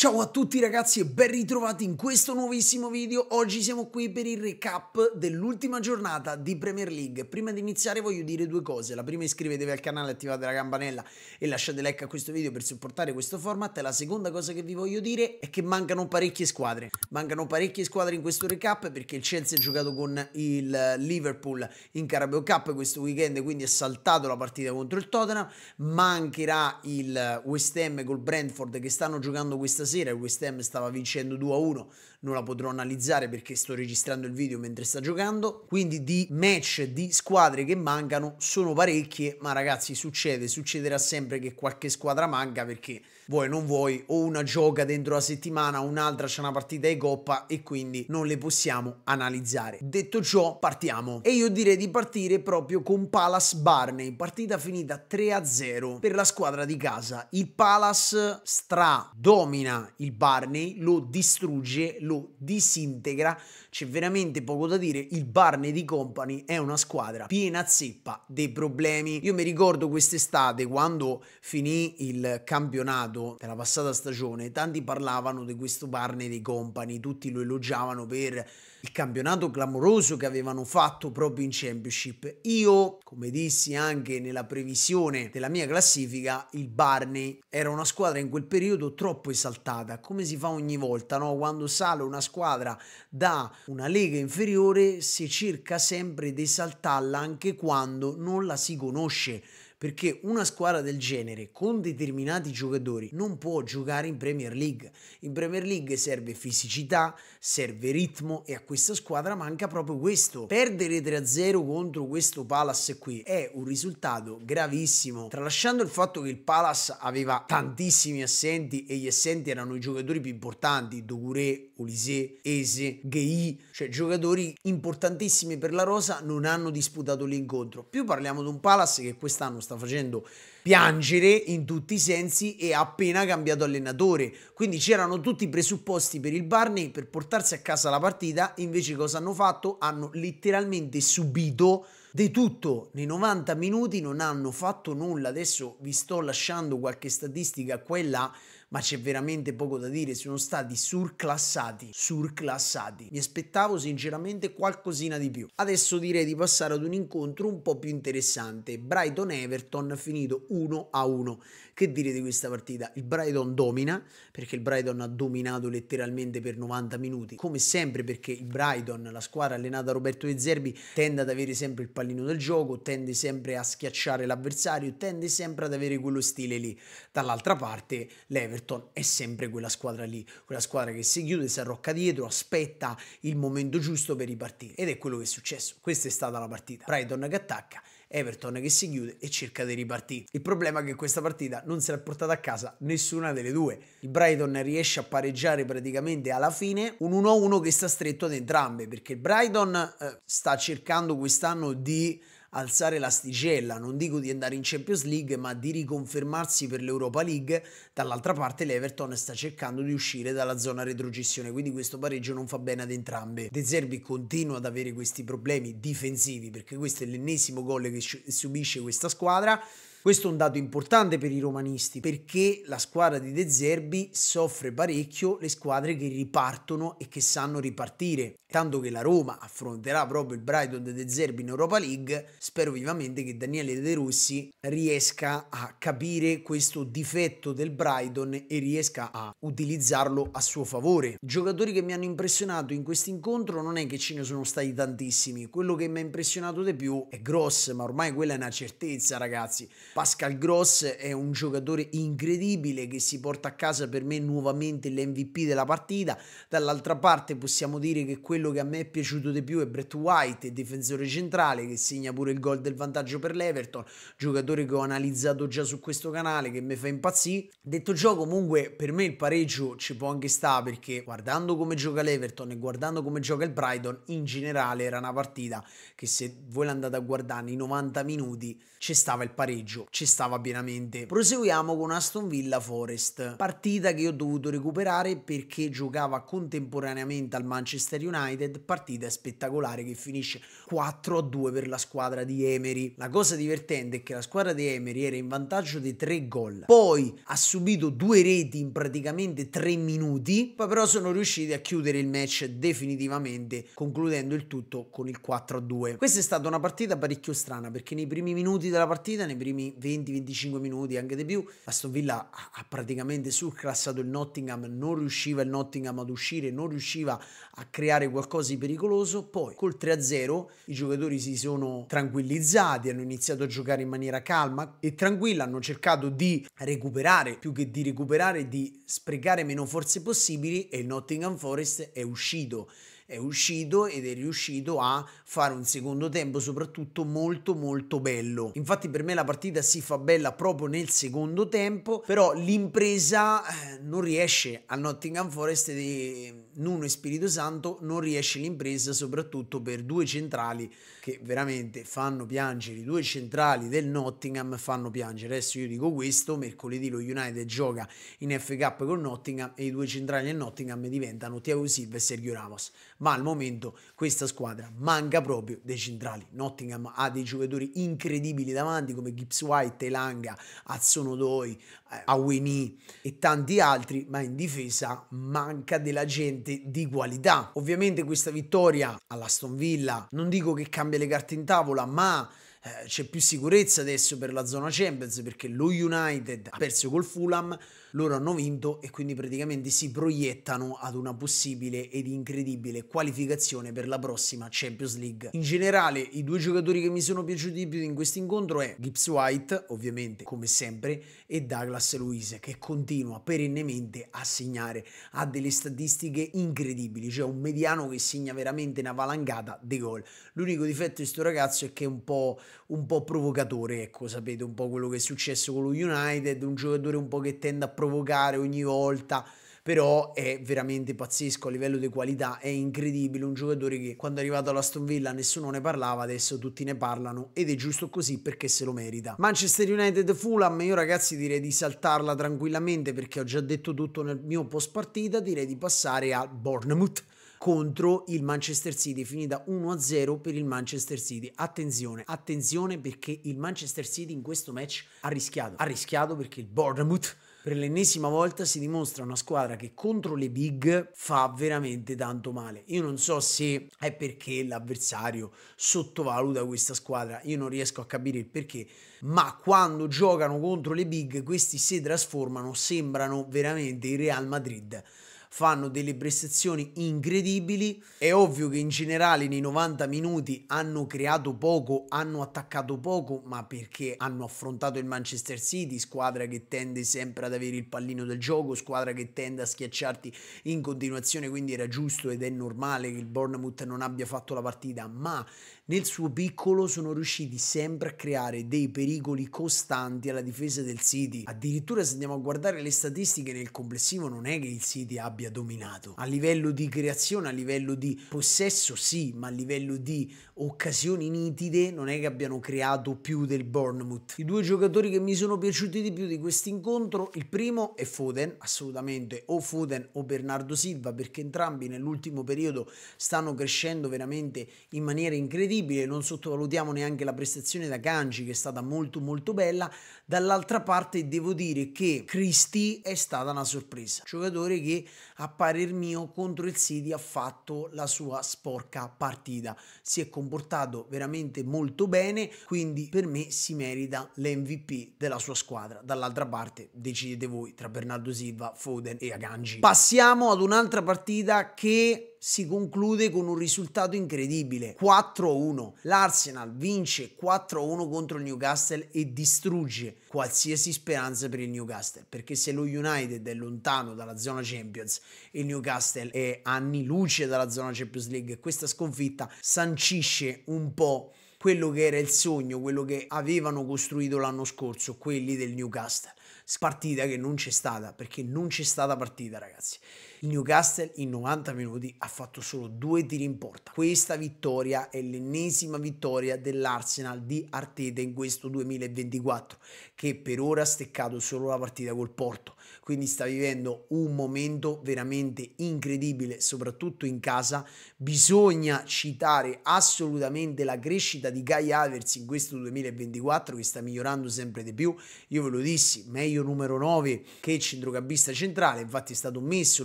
Ciao a tutti ragazzi e ben ritrovati in questo nuovissimo video. Oggi siamo qui per il recap dell'ultima giornata di Premier League. Prima di iniziare voglio dire due cose. La prima iscrivetevi al canale, attivate la campanella e lasciate like a questo video per supportare questo format. La seconda cosa che vi voglio dire è che mancano parecchie squadre. Mancano parecchie squadre in questo recap perché il Chelsea ha giocato con il Liverpool in Carabao Cup questo weekend, quindi ha saltato la partita contro il Tottenham. Mancherà il West Ham col Brentford che stanno giocando questa sera il West Ham stava vincendo 2-1, non la potrò analizzare perché sto registrando il video mentre sta giocando, quindi di match di squadre che mancano sono parecchie, ma ragazzi succede, succederà sempre che qualche squadra manca perché vuoi non vuoi o una gioca dentro la settimana, un'altra c'è una partita di coppa e quindi non le possiamo analizzare. Detto ciò, partiamo. E io direi di partire proprio con Palace Barney, partita finita 3-0 per la squadra di casa. Il Palace stra domina il Barney, lo distrugge, lo disintegra, c'è veramente poco da dire, il Barney di Company è una squadra piena zeppa dei problemi. Io mi ricordo quest'estate quando finì il campionato della passata stagione, tanti parlavano di questo Barney di Company, tutti lo elogiavano per il campionato clamoroso che avevano fatto proprio in Championship. Io, come dissi anche nella previsione della mia classifica, il Barney era una squadra in quel periodo troppo esaltata, come si fa ogni volta, no? Quando sale una squadra da una lega inferiore si cerca sempre di esaltarla anche quando non la si conosce perché una squadra del genere con determinati giocatori non può giocare in Premier League. In Premier League serve fisicità, serve ritmo e a questa squadra manca proprio questo. Perdere 3-0 contro questo Palace qui è un risultato gravissimo. Tralasciando il fatto che il Palace aveva tantissimi assenti e gli assenti erano i giocatori più importanti, Doucouré, Olise, Ese, Ghei, cioè giocatori importantissimi per la rosa non hanno disputato l'incontro. Più parliamo di un Palace che quest'anno sta sta facendo piangere in tutti i sensi e ha appena cambiato allenatore. Quindi c'erano tutti i presupposti per il Barney per portarsi a casa la partita, invece cosa hanno fatto? Hanno letteralmente subito di tutto nei 90 minuti, non hanno fatto nulla. Adesso vi sto lasciando qualche statistica qua e là ma c'è veramente poco da dire, sono stati surclassati, surclassati. Mi aspettavo sinceramente qualcosina di più. Adesso direi di passare ad un incontro un po' più interessante. Brighton-Everton finito 1 a 1. Che dire di questa partita? Il Brighton domina, perché il Brighton ha dominato letteralmente per 90 minuti, come sempre perché il Brighton, la squadra allenata da Roberto De Zerbi, tende ad avere sempre il pallino del gioco, tende sempre a schiacciare l'avversario, tende sempre ad avere quello stile lì. Dall'altra parte l'Everton l'Everton è sempre quella squadra lì, quella squadra che si chiude, si arrocca dietro, aspetta il momento giusto per ripartire. Ed è quello che è successo. Questa è stata la partita. Brighton che attacca, Everton che si chiude e cerca di ripartire. Il problema è che questa partita non se l'ha portata a casa nessuna delle due. Il Brighton riesce a pareggiare praticamente alla fine un 1-1 che sta stretto ad entrambe perché il Brighton eh, sta cercando quest'anno di alzare l'asticella, non dico di andare in Champions League, ma di riconfermarsi per l'Europa League. Dall'altra parte l'Everton sta cercando di uscire dalla zona retrocessione, quindi questo pareggio non fa bene ad entrambe. De Zerbi continua ad avere questi problemi difensivi perché questo è l'ennesimo gol che subisce questa squadra. Questo è un dato importante per i romanisti perché la squadra di De Zerbi soffre parecchio le squadre che ripartono e che sanno ripartire. Tanto che la Roma affronterà proprio il Brighton di De Zerbi in Europa League, spero vivamente che Daniele De Rossi riesca a capire questo difetto del Brighton e riesca a utilizzarlo a suo favore. Giocatori che mi hanno impressionato in questo incontro non è che ce ne sono stati tantissimi, quello che mi ha impressionato di più è Gross, ma ormai quella è una certezza ragazzi. Pascal Gross è un giocatore incredibile che si porta a casa per me nuovamente l'MVP della partita. Dall'altra parte possiamo dire che quello che a me è piaciuto di più è Brett White, difensore centrale che segna pure il gol del vantaggio per l'Everton, giocatore che ho analizzato già su questo canale che mi fa impazzire. Detto ciò comunque per me il pareggio ci può anche stare perché guardando come gioca l'Everton e guardando come gioca il Brighton in generale era una partita che se voi l'andate a guardare nei 90 minuti ci stava il pareggio pareggio ci stava pienamente. Proseguiamo con Aston Villa Forest, partita che ho dovuto recuperare perché giocava contemporaneamente al Manchester United, partita spettacolare che finisce 4-2 per la squadra di Emery. La cosa divertente è che la squadra di Emery era in vantaggio di 3 gol, poi ha subito due reti in praticamente 3 minuti, poi però sono riusciti a chiudere il match definitivamente concludendo il tutto con il 4-2. Questa è stata una partita parecchio strana perché nei primi minuti della partita, nei primi 20-25 minuti anche di più, Aston Villa ha praticamente surclassato il Nottingham, non riusciva il Nottingham ad uscire, non riusciva a creare qualcosa di pericoloso, poi col 3-0 i giocatori si sono tranquillizzati, hanno iniziato a giocare in maniera calma e tranquilla, hanno cercato di recuperare, più che di recuperare, di sprecare meno forze possibili e il Nottingham Forest è uscito è uscito ed è riuscito a fare un secondo tempo soprattutto molto molto bello. Infatti per me la partita si fa bella proprio nel secondo tempo, però l'impresa eh, non riesce a Nottingham Forest di Nuno e Spirito Santo non riesce l'impresa soprattutto per due centrali che veramente fanno piangere, i due centrali del Nottingham fanno piangere. Adesso io dico questo, mercoledì lo United gioca in Cup con Nottingham e i due centrali del Nottingham diventano Thiago Silva e Sergio Ramos ma al momento questa squadra manca proprio dei centrali. Nottingham ha dei giocatori incredibili davanti come Gibbs White, Elanga, Azzonodoi, eh, Awini e tanti altri, ma in difesa manca della gente di qualità. Ovviamente questa vittoria all'Aston Villa non dico che cambia le carte in tavola, ma eh, c'è più sicurezza adesso per la zona Champions perché lo United ha perso col Fulham, loro hanno vinto e quindi praticamente si proiettano ad una possibile ed incredibile qualificazione per la prossima Champions League. In generale i due giocatori che mi sono piaciuti di più in questo incontro è Gibbs White, ovviamente come sempre, e Douglas Luise che continua perennemente a segnare, ha delle statistiche incredibili, cioè un mediano che segna veramente una valangata di gol. L'unico difetto di questo ragazzo è che è un po' un po' provocatore, ecco, sapete un po' quello che è successo con lo United, un giocatore un po' che tende a provocare ogni volta però è veramente pazzesco a livello di qualità, è incredibile, un giocatore che quando è arrivato all'Aston Villa nessuno ne parlava, adesso tutti ne parlano ed è giusto così perché se lo merita. Manchester United Fulham, io ragazzi direi di saltarla tranquillamente perché ho già detto tutto nel mio post partita, direi di passare a Bournemouth contro il Manchester City, finita 1-0 per il Manchester City. Attenzione, attenzione perché il Manchester City in questo match ha rischiato. Ha rischiato perché il Bournemouth per l'ennesima volta si dimostra una squadra che contro le big fa veramente tanto male. Io non so se è perché l'avversario sottovaluta questa squadra, io non riesco a capire il perché, ma quando giocano contro le big questi si trasformano, sembrano veramente il Real Madrid fanno delle prestazioni incredibili. È ovvio che in generale nei 90 minuti hanno creato poco, hanno attaccato poco, ma perché hanno affrontato il Manchester City, squadra che tende sempre ad avere il pallino del gioco, squadra che tende a schiacciarti in continuazione, quindi era giusto ed è normale che il Bournemouth non abbia fatto la partita, ma nel suo piccolo sono riusciti sempre a creare dei pericoli costanti alla difesa del City. Addirittura se andiamo a guardare le statistiche nel complessivo non è che il City abbia dominato. A livello di creazione, a livello di possesso sì, ma a livello di occasioni nitide non è che abbiano creato più del Bournemouth. I due giocatori che mi sono piaciuti di più di questo incontro, il primo è Foden, assolutamente o Foden o Bernardo Silva perché entrambi nell'ultimo periodo stanno crescendo veramente in maniera incredibile non sottovalutiamo neanche la prestazione da Kanji che è stata molto molto bella, dall'altra parte devo dire che Cristi è stata una sorpresa, giocatore che a parer mio contro il City ha fatto la sua sporca partita, si è comportato veramente molto bene, quindi per me si merita l'MVP della sua squadra, dall'altra parte decidete voi tra Bernardo Silva, Foden e Aganji. Passiamo ad un'altra partita che si conclude con un risultato incredibile 4-1 l'Arsenal vince 4-1 contro il Newcastle e distrugge qualsiasi speranza per il Newcastle perché se lo United è lontano dalla zona Champions il Newcastle è anni luce dalla zona Champions League. Questa sconfitta sancisce un po' quello che era il sogno, quello che avevano costruito l'anno scorso quelli del Newcastle. Partita che non c'è stata perché non c'è stata partita ragazzi Il Newcastle in 90 minuti ha fatto solo due tiri in porta. Questa vittoria è l'ennesima vittoria dell'Arsenal di Arteta in questo 2024, che per ora ha steccato solo la partita col Porto. Quindi sta vivendo un momento veramente incredibile, soprattutto in casa. Bisogna citare assolutamente la crescita di Guy Havertz in questo 2024 che sta migliorando sempre di più. Io ve lo dissi, meglio numero 9 che centrocampista centrale, infatti è stato messo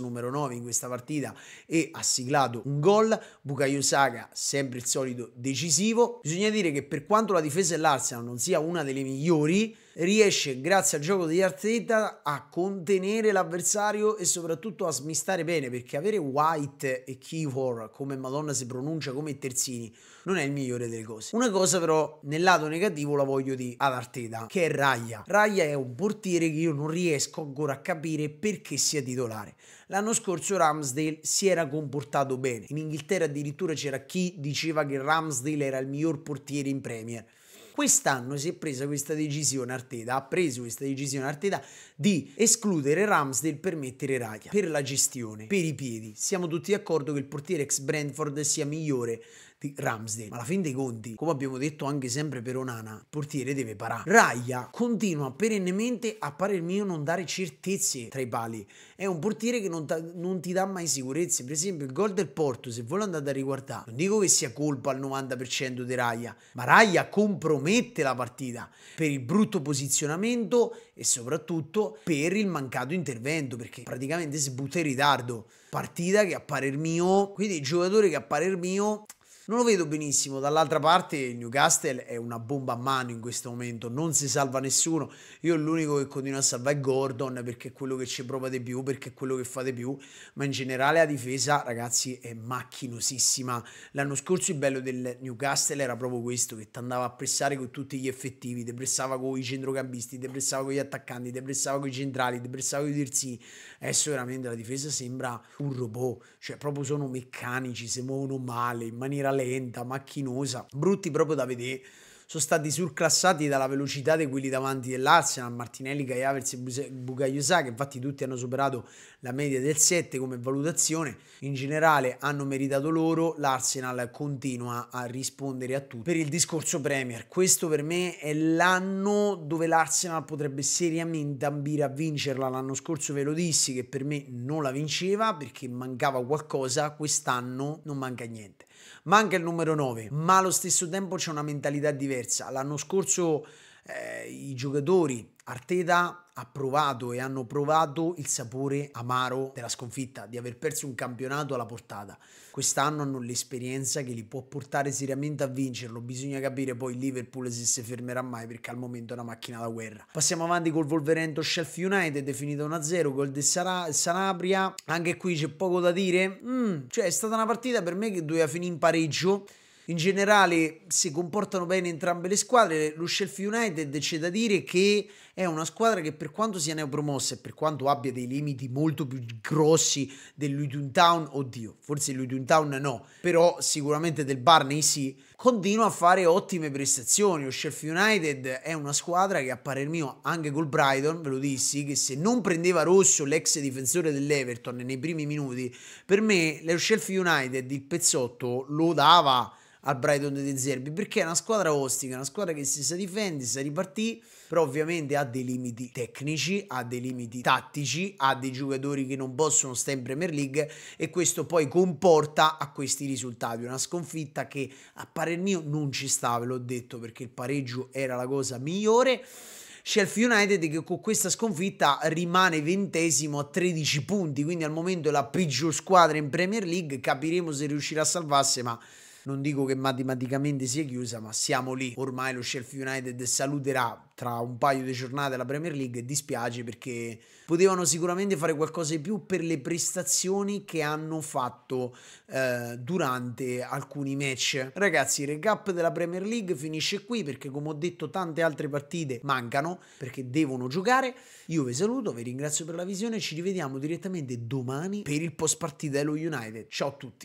numero 9 in questa partita e ha siglato un gol. Bukayo Saka sempre il solito decisivo. Bisogna dire che per quanto la difesa dell'Arsenal non sia una delle migliori, riesce grazie al gioco di Arteta a contenere l'avversario e soprattutto a smistare bene perché avere White e Keyhor come Madonna si pronuncia come terzini non è il migliore delle cose. Una cosa però nel lato negativo la voglio di ad Arteta che è Raya. Raya è un portiere che io non riesco ancora a capire perché sia titolare. L'anno scorso Ramsdale si era comportato bene. In Inghilterra addirittura c'era chi diceva che Ramsdale era il miglior portiere in Premier. Quest'anno si è presa questa decisione Arteta, ha preso questa decisione Arteta di escludere Ramsdale per mettere Raya, per la gestione, per i piedi. Siamo tutti d'accordo che il portiere ex Brentford sia migliore di Ramsdale. Ma alla fin dei conti, come abbiamo detto anche sempre per Onana, il portiere deve parare. Raya continua perennemente a parer mio non dare certezze tra i pali. È un portiere che non, non ti dà mai sicurezze. Per esempio, il gol del Porto, se voi lo andate a riguardare, non dico che sia colpa al 90% di Raya, ma Raya compromette la partita per il brutto posizionamento e soprattutto per il mancato intervento, perché praticamente si butta in ritardo. Partita che a parer mio, quindi giocatori che a parer mio non lo vedo benissimo. Dall'altra parte il Newcastle è una bomba a mano in questo momento, non si salva nessuno. Io l'unico che continua a salvare è Gordon perché è quello che ci prova di più, perché è quello che fa di più, ma in generale la difesa, ragazzi, è macchinosissima. L'anno scorso il bello del Newcastle era proprio questo, che ti andava a pressare con tutti gli effettivi, ti pressava con i centrocampisti, ti pressava con gli attaccanti, ti pressava con i centrali, ti pressava con i terzini. Adesso veramente la difesa sembra un robot, cioè proprio sono meccanici, si muovono male, in maniera lenta, macchinosa, brutti proprio da vedere. Sono stati surclassati dalla velocità di quelli davanti dell'Arsenal, Martinelli, Kai e Bukayo Saka, infatti tutti hanno superato la media del 7 come valutazione, in generale hanno meritato loro, l'Arsenal continua a rispondere a tutti. Per il discorso Premier, questo per me è l'anno dove l'Arsenal potrebbe seriamente ambire a vincerla, l'anno scorso ve lo dissi che per me non la vinceva perché mancava qualcosa, quest'anno non manca niente manca il numero 9, ma allo stesso tempo c'è una mentalità diversa. L'anno scorso eh, i giocatori Arteta ha provato e hanno provato il sapore amaro della sconfitta, di aver perso un campionato alla portata. Quest'anno hanno l'esperienza che li può portare seriamente a vincerlo. Bisogna capire poi il Liverpool se si fermerà mai perché al momento è una macchina da guerra. Passiamo avanti col Wolverhampton Shelf United, finito 1-0, gol del Sanabria. Anche qui c'è poco da dire. Mm, cioè è stata una partita per me che doveva finire in pareggio in generale si comportano bene entrambe le squadre. Lo Sheffield United c'è da dire che è una squadra che per quanto sia neopromossa e per quanto abbia dei limiti molto più grossi del Luton Town, oddio, forse il Luton Town no, però sicuramente del Barney sì, continua a fare ottime prestazioni. Lo Sheffield United è una squadra che a parer mio anche col Brighton, ve lo dissi, che se non prendeva rosso l'ex difensore dell'Everton nei primi minuti, per me lo Sheffield United il pezzotto lo dava al Brighton dei Zerbi perché è una squadra ostica, una squadra che si sa difende, si sa ripartire, però ovviamente ha dei limiti tecnici, ha dei limiti tattici, ha dei giocatori che non possono stare in Premier League e questo poi comporta a questi risultati. Una sconfitta che a parer mio non ci sta, ve l'ho detto perché il pareggio era la cosa migliore. Sheffield United che con questa sconfitta rimane ventesimo a 13 punti, quindi al momento è la peggior squadra in Premier League, capiremo se riuscirà a salvarsi, ma non dico che matematicamente sia chiusa, ma siamo lì. Ormai lo Sheffield United saluterà tra un paio di giornate la Premier League e dispiace perché potevano sicuramente fare qualcosa di più per le prestazioni che hanno fatto eh, durante alcuni match. Ragazzi, il recap della Premier League finisce qui perché come ho detto tante altre partite mancano perché devono giocare. Io vi saluto, vi ringrazio per la visione, ci rivediamo direttamente domani per il post partita dello United. Ciao a tutti.